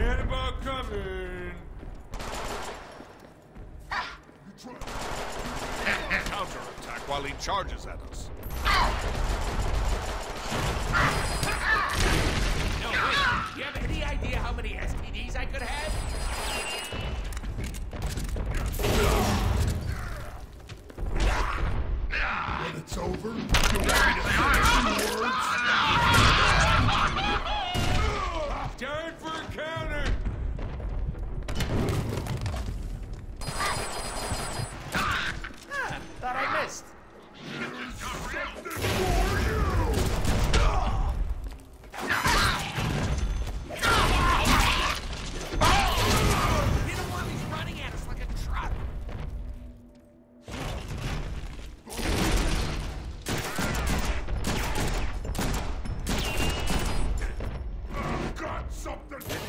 Cannonball coming! Counterattack while he charges at us. No, wait. Do you have any idea how many STDs I could have? When it's over, you'll to words?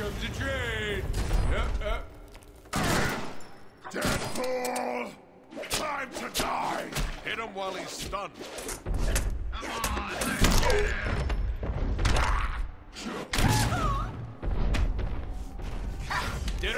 Comes a train. Uh, uh. Deadpool! Time to die! Hit him while he's stunned. Come on! Dude,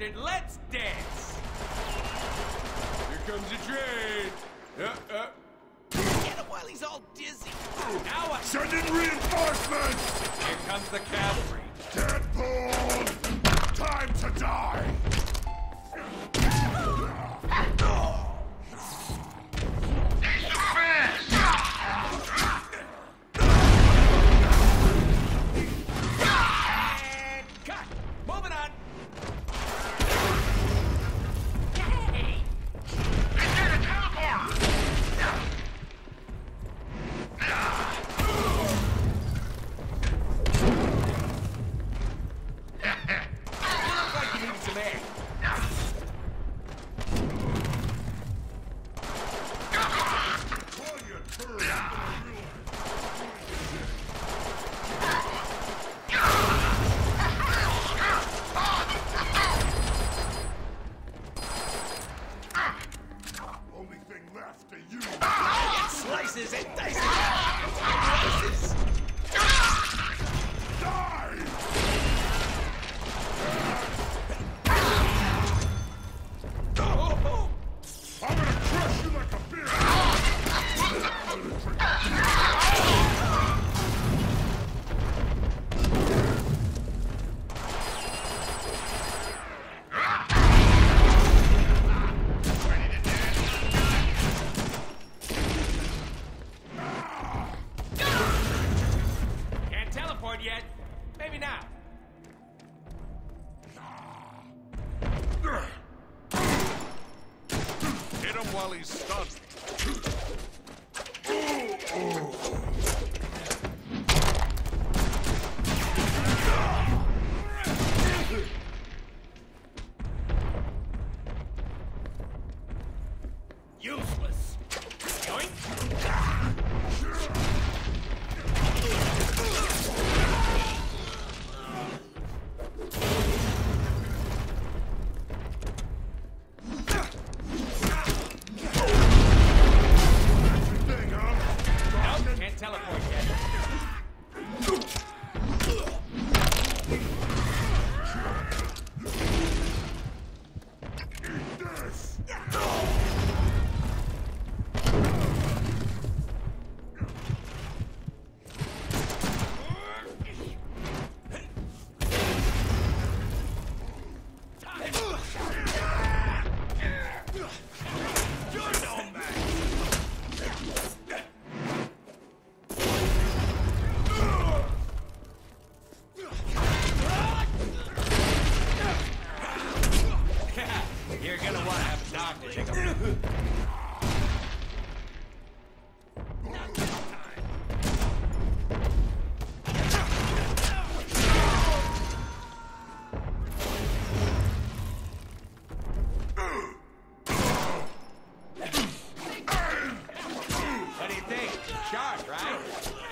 bald bastard, let's dance. Here comes the train. Uh, uh. Get him while he's all dizzy. Now I. Send in reinforcements! Here comes the cavalry. Deadpool! Time to die! Thing left to you! Ah, ah, ah. Slices and dices. Yeah.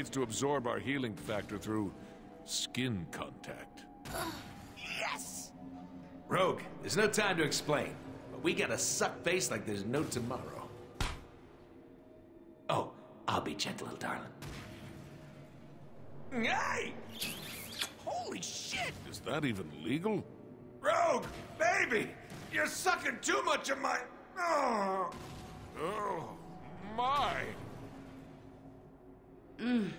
She needs to absorb our healing factor through skin contact. Yes! Rogue, there's no time to explain, but we gotta suck face like there's no tomorrow. Oh, I'll be gentle, darling. Hey! Holy shit! Is that even legal? Rogue, baby! You're sucking too much of my. Oh! Oh, my! Mm.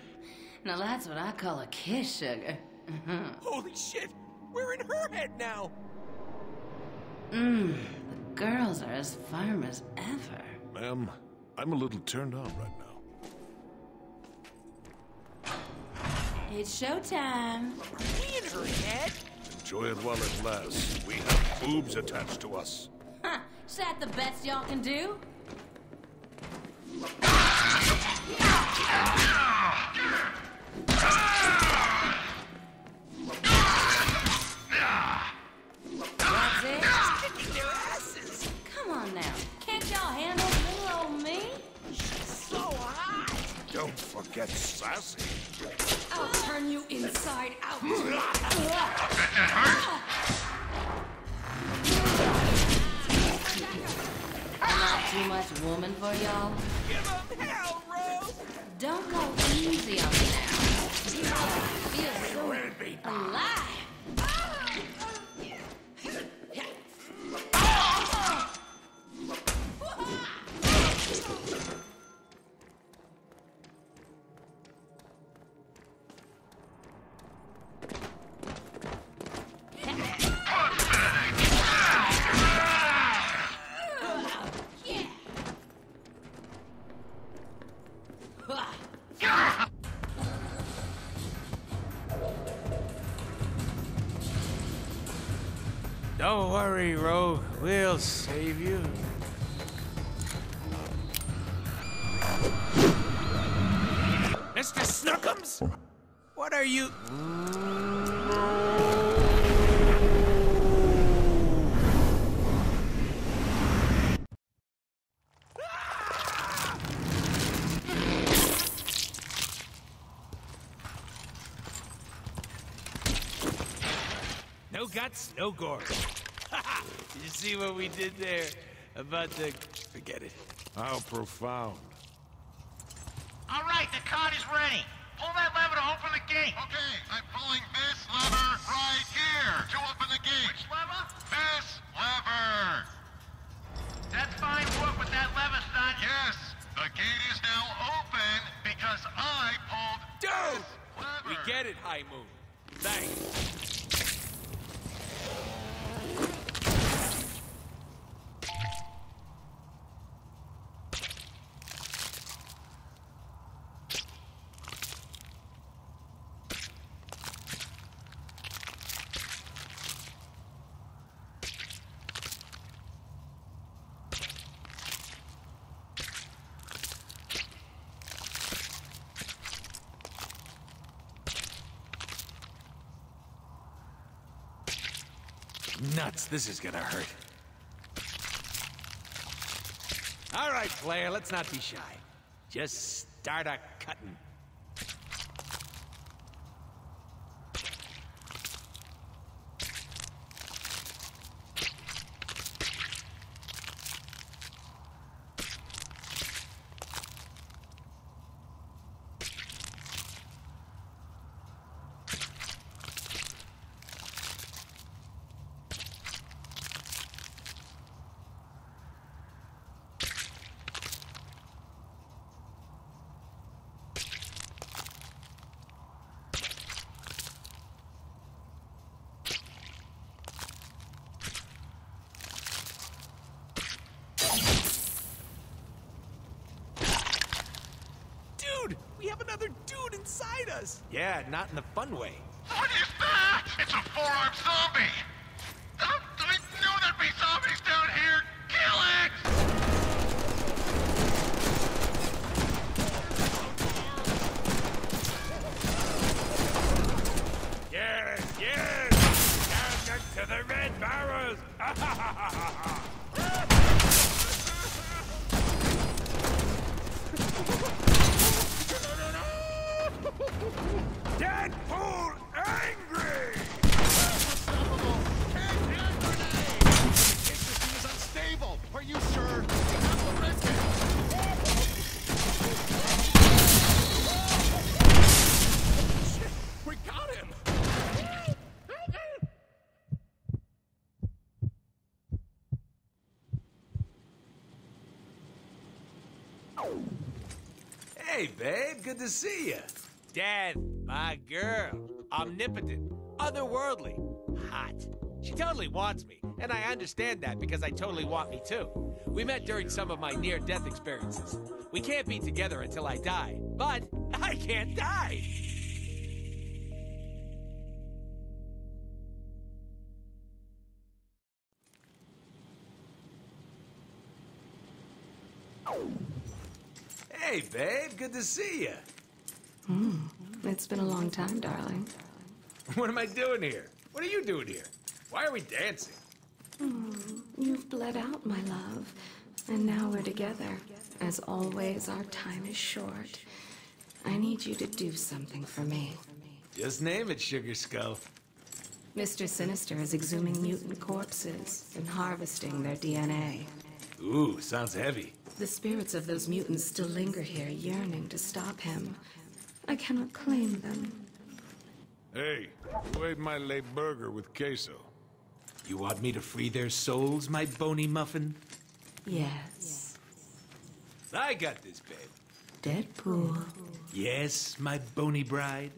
Now that's what I call a kiss, sugar. Uh-huh. Holy shit! We're in her head now! Mmm, the girls are as firm as ever. Ma'am, I'm a little turned on right now. It's showtime. We in her head? Enjoy it while it lasts. We have boobs attached to us. Huh, is that the best y'all can do? That's it? Kicking their asses! Come on now. Can't y'all handle little old? So hot! Don't forget sassy. I'll turn you inside out. Not too much woman for y'all? Give Rogue! Don't go easy on me now. Feel so alive. Don't worry, Rogue. We'll save you. Mr. Snookums? What are you. No guts, no gore. you see what we did there about the... Forget it. How profound. All right, the cart is ready. Pull that lever to open the gate. Okay, I'm pulling this lever right here to open the gate. Which lever? This lever. That's fine work with that lever, son. Yes, the gate is now open because I pulled Dude! lever. We get it, High Moon. Thanks. Nuts, this is gonna hurt. All right, player, let's not be shy. Just start a cutting. Dude, we have another dude inside us. Yeah, not in the fun way. What is that? It's a four-armed zombie! I, I knew there'd be zombies down here! Kill it! Yes, yes! Down to the red barrels! Deadpool angry! Interesting is unstable. Are you sure? You have to risk it. Shit, we got him. Hey, babe, good to see you. Dad, my girl. Omnipotent, otherworldly, hot. She totally wants me, and I understand that because I totally want me too. We met during some of my near death experiences. We can't be together until I die, but I can't die. Hey, babe, good to see you. Mm, it's been a long time, darling. What am I doing here? What are you doing here? Why are we dancing? Mm, you've bled out, my love. And now we're together. As always, our time is short. I need you to do something for me. Just name it, Sugar Skull. Mr. Sinister is exhuming mutant corpses and harvesting their DNA. Ooh, sounds heavy. The spirits of those mutants still linger here, yearning to stop him. I cannot claim them. Hey, who ate my late burger with queso? You want me to free their souls, my bony muffin? Yes. I got this, babe. Deadpool. Yes, my bony bride.